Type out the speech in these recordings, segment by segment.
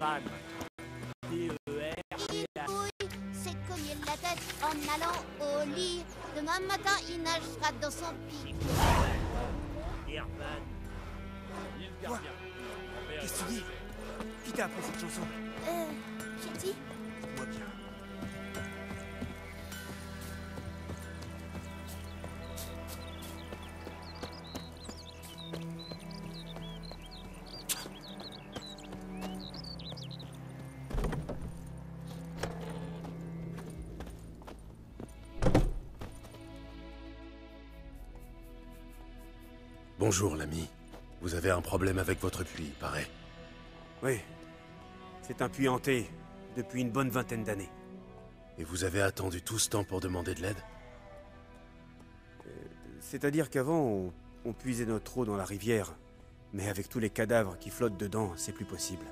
Pan. T-E-R-P-A. Oui, c'est cogner la tête en allant au lit. Demain matin, il nagera dans son pic. Il. Qu'est-ce que tu dis? Qui t'a appris cette chanson? Euh, j'ai dit Bonjour, l'ami. Vous avez un problème avec votre puits, paraît. Oui. C'est un puits hanté depuis une bonne vingtaine d'années. Et vous avez attendu tout ce temps pour demander de l'aide? C'est-à-dire qu'avant, on, on puisait notre eau dans la rivière. Mais avec tous les cadavres qui flottent dedans, c'est plus possible.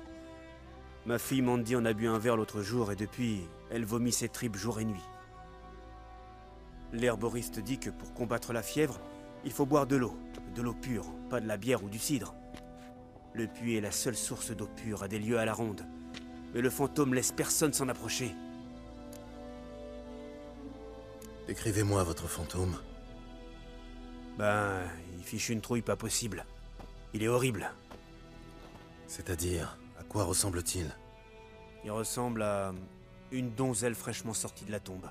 Ma fille Mandy en a bu un verre l'autre jour et depuis, elle vomit ses tripes jour et nuit. L'herboriste dit que pour combattre la fièvre, il faut boire de l'eau, de l'eau pure, pas de la bière ou du cidre. Le puits est la seule source d'eau pure à des lieux à la ronde. Mais le fantôme laisse personne s'en approcher. Décrivez-moi votre fantôme. Ben, il fiche une trouille pas possible. Il est horrible. C'est-à-dire, à quoi ressemble-t-il? Il ressemble à une donzelle fraîchement sortie de la tombe.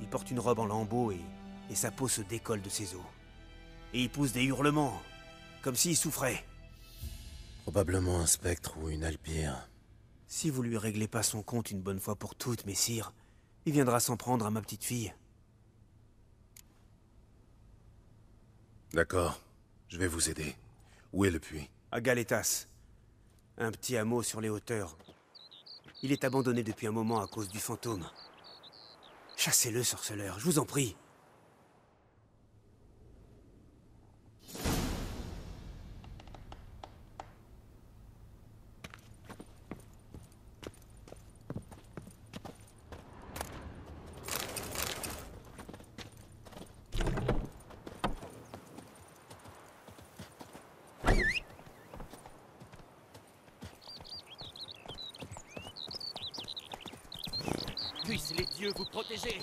Il porte une robe en lambeaux et, et sa peau se décolle de ses os. Et il pousse des hurlements, comme s'il souffrait. Probablement un spectre ou une alpire. Si vous lui réglez pas son compte une bonne fois pour toutes, messire, il viendra s'en prendre à ma petite fille. D'accord, je vais vous aider. Où est le puits? À Galetas. Un petit hameau sur les hauteurs. Il est abandonné depuis un moment à cause du fantôme. Chassez-le, sorceleur, je vous en prie. Vous protéger.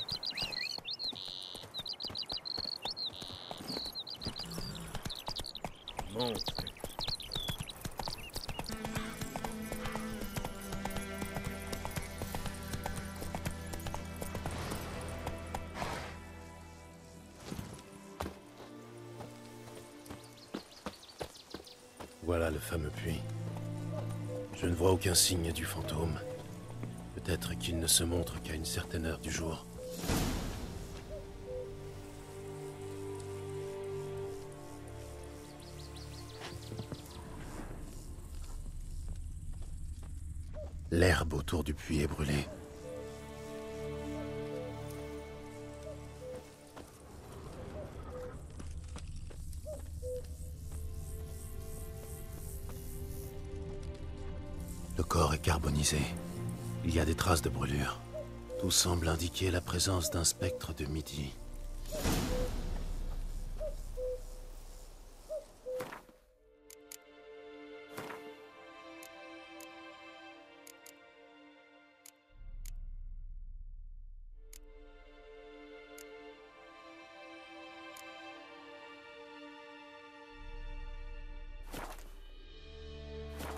Voilà le fameux puits. Je ne vois aucun signe du fantôme. Peut-être qu'il ne se montre qu'à une certaine heure du jour. L'herbe autour du puits est brûlée. Le corps est carbonisé. Il y a des traces de brûlure. Tout semble indiquer la présence d'un spectre de midi.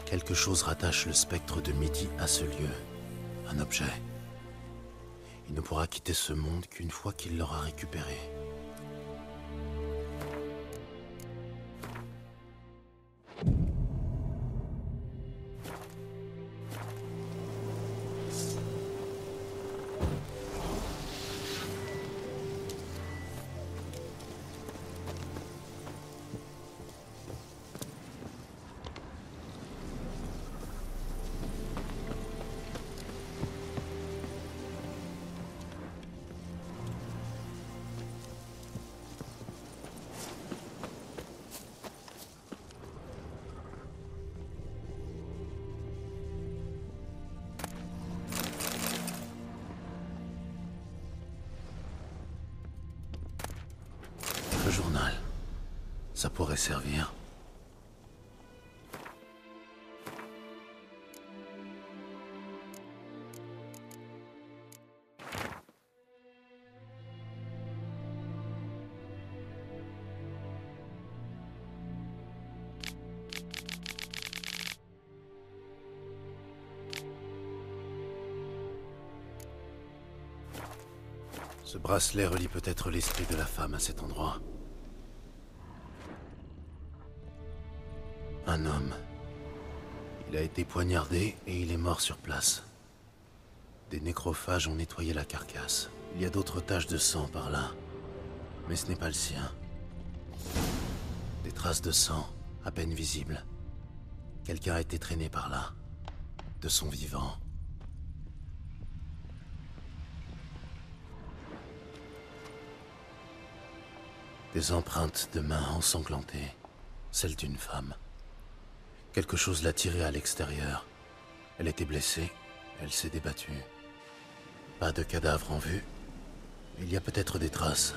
Quelque chose rattache le spectre de midi à ce lieu. Un objet. Il ne pourra quitter ce monde qu'une fois qu'il l'aura récupéré. Ce journal, ça pourrait servir. Ce bracelet relie peut-être l'esprit de la femme à cet endroit. Un homme. Il a été poignardé et il est mort sur place. Des nécrophages ont nettoyé la carcasse. Il y a d'autres taches de sang par là. Mais ce n'est pas le sien. Des traces de sang, à peine visibles. Quelqu'un a été traîné par là. De son vivant. Des empreintes de mains ensanglantées. Celles d'une femme. Quelque chose l'a tirée à l'extérieur. Elle était blessée. Elle s'est débattue. Pas de cadavre en vue. Il y a peut-être des traces.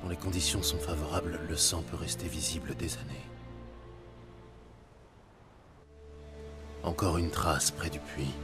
Quand les conditions sont favorables, le sang peut rester visible des années. Encore une trace près du puits.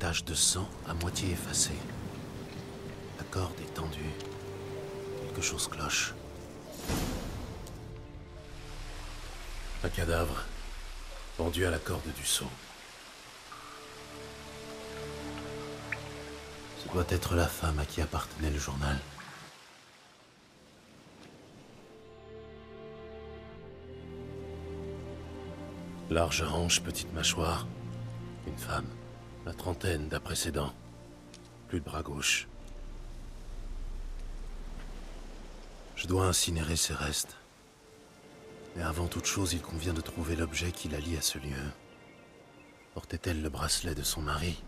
Des taches de sang à moitié effacées. La corde est tendue. Quelque chose cloche. Un cadavre pendu à la corde du seau. Ce doit être la femme à qui appartenait le journal. Large hanche, petite mâchoire. Une femme. La trentaine d'après ses dents. Plus de bras gauche. Je dois incinérer ses restes. Mais avant toute chose, il convient de trouver l'objet qui la lie à ce lieu. Portait-elle le bracelet de son mari?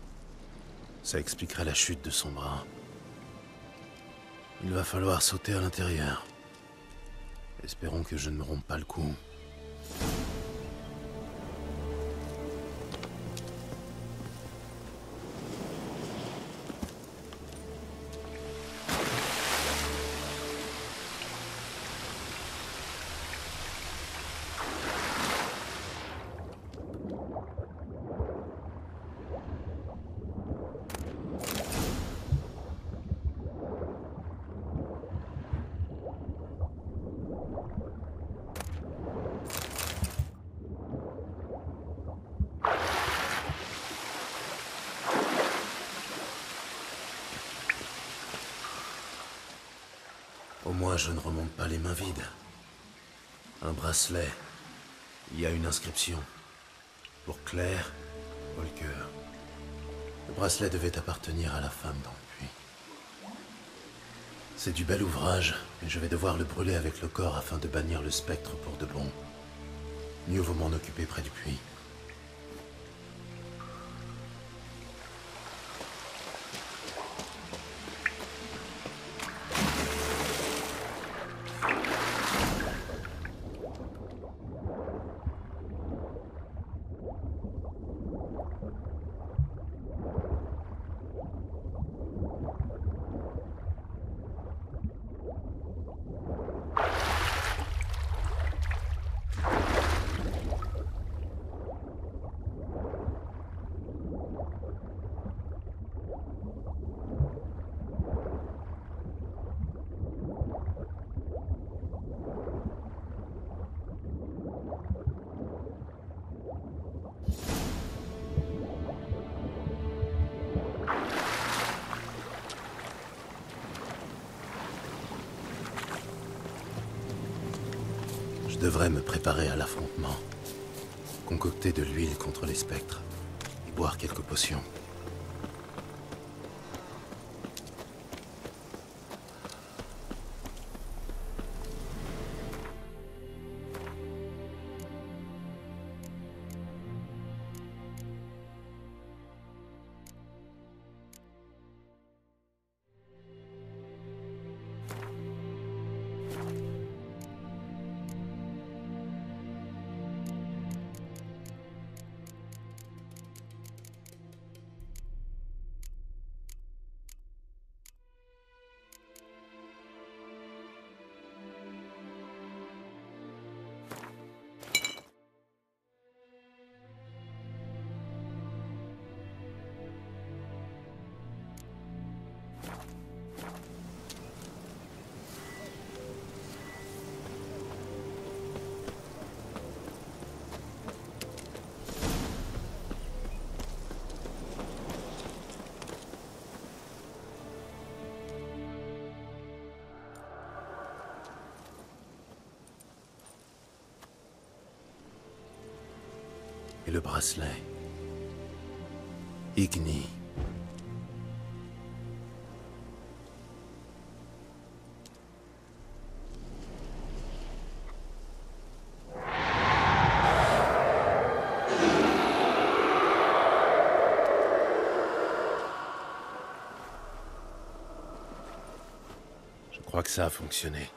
Ça expliquerait la chute de son bras. Il va falloir sauter à l'intérieur. Espérons que je ne me rompe pas le cou. Moins, je ne remonte pas les mains vides. Un bracelet. Il y a une inscription. Pour Claire, Volker. Le bracelet devait appartenir à la femme dans le puits. C'est du bel ouvrage, mais je vais devoir le brûler avec le corps afin de bannir le spectre pour de bon. Mieux vaut m'en occuper près du puits. Devrais me préparer à l'affrontement. Concocter de l'huile contre les spectres. Et boire quelques potions. Le bracelet. Igni. Je crois que ça a fonctionné.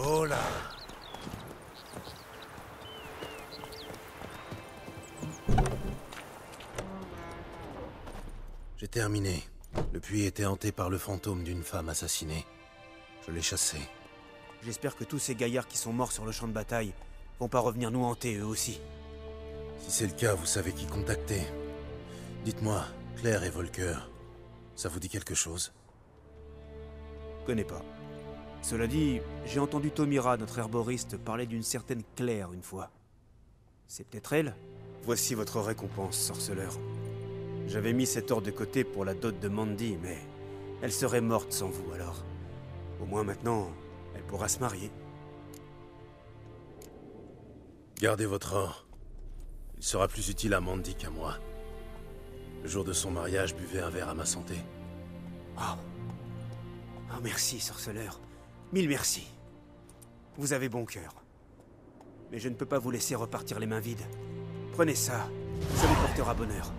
Oh là J'ai terminé. Le puits était hanté par le fantôme d'une femme assassinée. Je l'ai chassé. J'espère que tous ces gaillards qui sont morts sur le champ de bataille vont pas revenir nous hanter eux aussi. Si c'est le cas, vous savez qui contacter. Dites-moi, Claire et Volker, ça vous dit quelque chose? Connais pas. Cela dit, j'ai entendu Tomira, notre herboriste, parler d'une certaine Claire une fois. C'est peut-être elle Voici votre récompense, sorceleur. J'avais mis cet or de côté pour la dot de Mandy, mais elle serait morte sans vous alors. Au moins maintenant, elle pourra se marier. Gardez votre or. Il sera plus utile à Mandy qu'à moi. Le jour de son mariage, buvez un verre à ma santé. Oh. Oh, merci, sorceleur. Mille merci. Vous avez bon cœur. Mais je ne peux pas vous laisser repartir les mains vides. Prenez ça, ça vous portera bonheur.